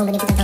Open it up.